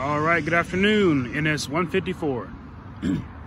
All right, good afternoon, NS 154.